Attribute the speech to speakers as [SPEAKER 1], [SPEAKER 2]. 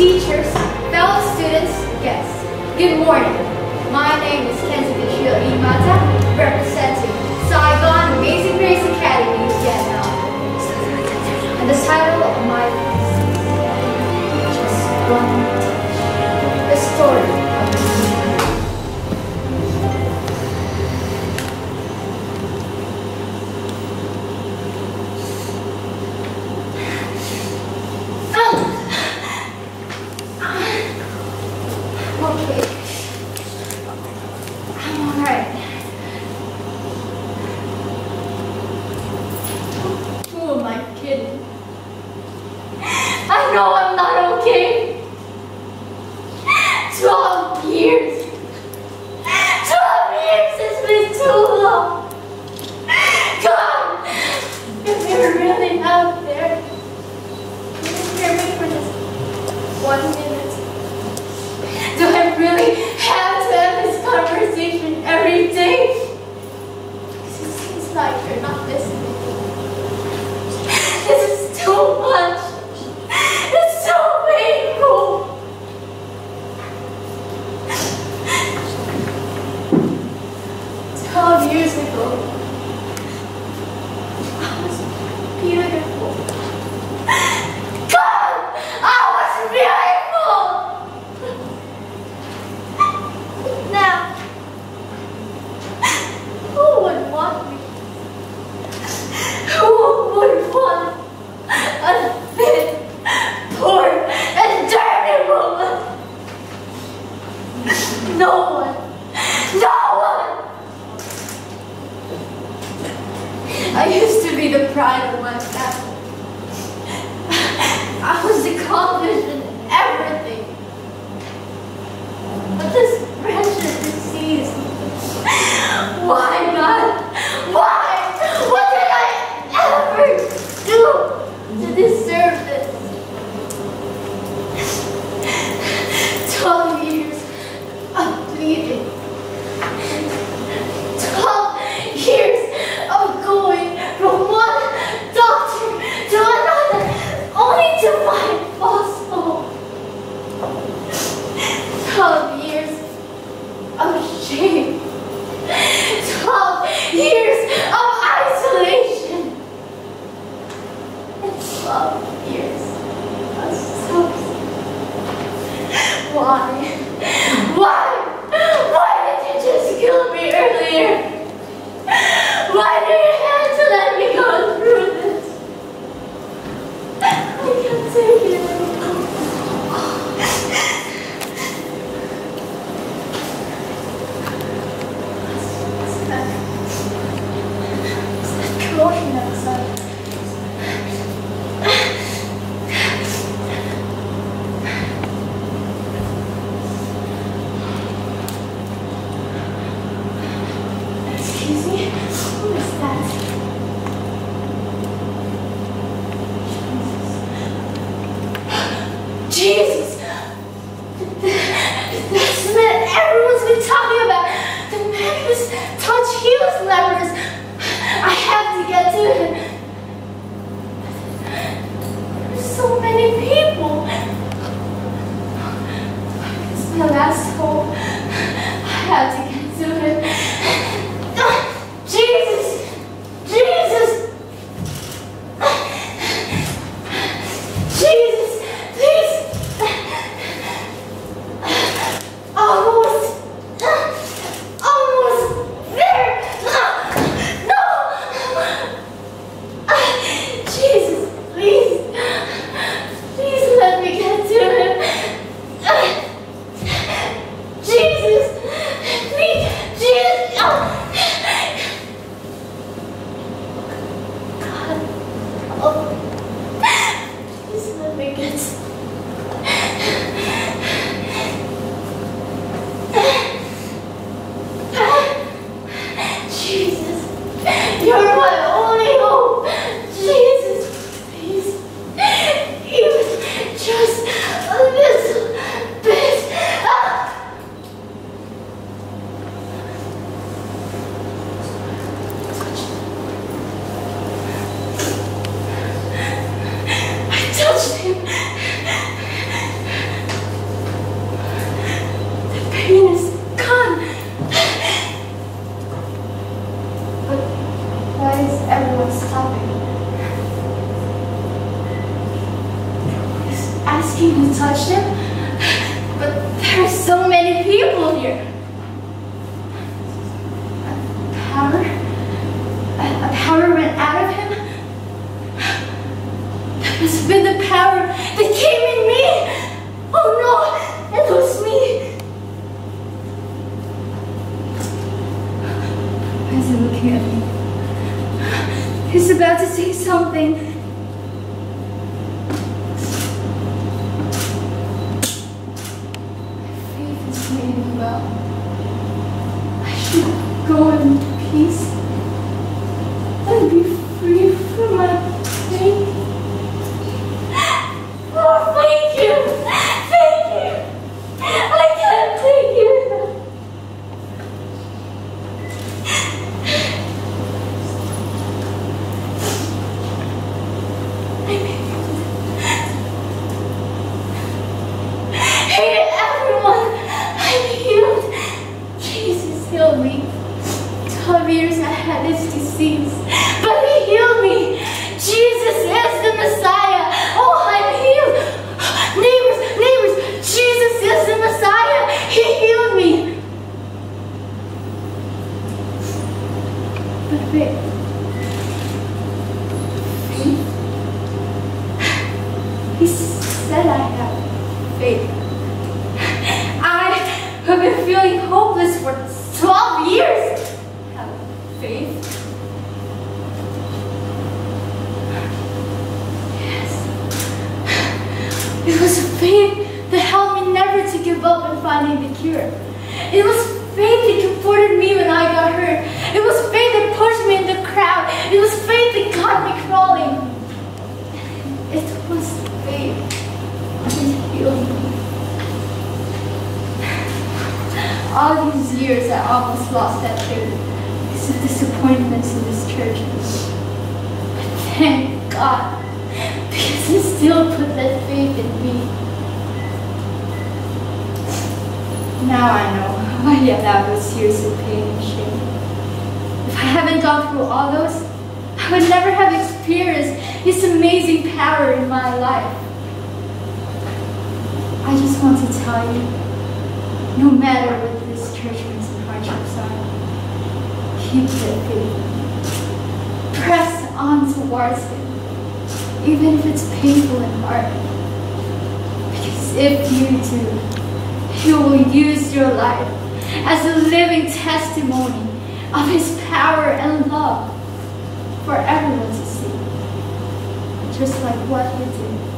[SPEAKER 1] teachers, fellow students, guests. Good morning. My name is Kenzumichiro Imata, representing Saigon Amazing Grace Academy, Vietnam. And the title of my no, I'm not okay. 12 years. 12 years has been too long. God, if you're really out there, can you hear me for just one minute? Do I really have to have this conversation every day? there. Excuse me? Who is that? Touched him, but there are so many people here. A power, a, a power went out of him. That must have been the power that came in me. Oh no, it was me. Why is he looking at me? He's about to say something. faith is made me well. I should go in peace and be free from my pain. Oh, thank you! Thank you! I can't thank you enough. Hey everyone, I'm healed. Jesus healed me. Twelve years I had this disease, but He healed me. Jesus is the Messiah. Oh, I'm healed. Neighbors, neighbors, Jesus is the Messiah. He healed me. But wait. Faith? He said I have faith. I have been feeling hopeless for 12 years. Have faith? Yes. It was faith that helped me never to give up in finding the cure. It was faith that comforted me when I got hurt. It was faith that pushed me in the crowd. It was faith that got me crawling. It was faith me. All these years I almost lost that faith because of disappointments in this church. But thank God, because He still put that faith in me. Now I know why allowed those years of pain and shame. If I haven't gone through all those, I would never have experienced His amazing power in my life. I just want to tell you, no matter what this churchman's and hardships are, keep that faith. Press on towards it, even if it's painful and hard. Because if you do, He will use your life as a living testimony of His power and love for everyone to see. Just like what He did